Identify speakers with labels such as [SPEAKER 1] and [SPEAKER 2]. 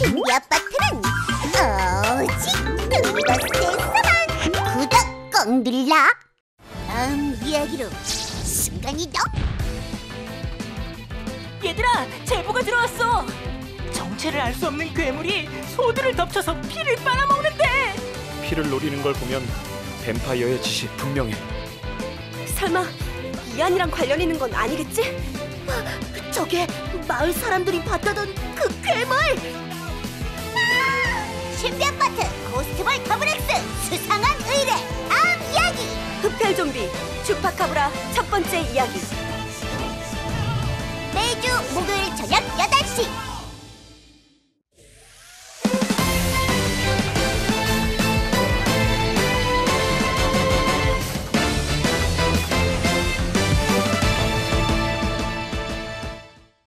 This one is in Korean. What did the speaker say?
[SPEAKER 1] 신비 아파트는 오직 그곳에서만 구독 꼭 눌러 다음 이야기로 순간이동
[SPEAKER 2] 얘들아, 제보가 들어왔어. 정체를 알 수 없는 괴물이 소들을 덮쳐서 피를 빨아먹는데.
[SPEAKER 3] 피를 노리는 걸 보면 뱀파이어의 짓이 분명해.
[SPEAKER 4] 설마 이안이랑 관련 있는 건 아니겠지? 저게 마을 사람들이 봤다던 그 괴물!
[SPEAKER 1] 신비 아파트 고스트볼 더블엑스 수상한 의뢰 다음 이야기.
[SPEAKER 4] 흡혈 좀비 추파카브라 첫 번째 이야기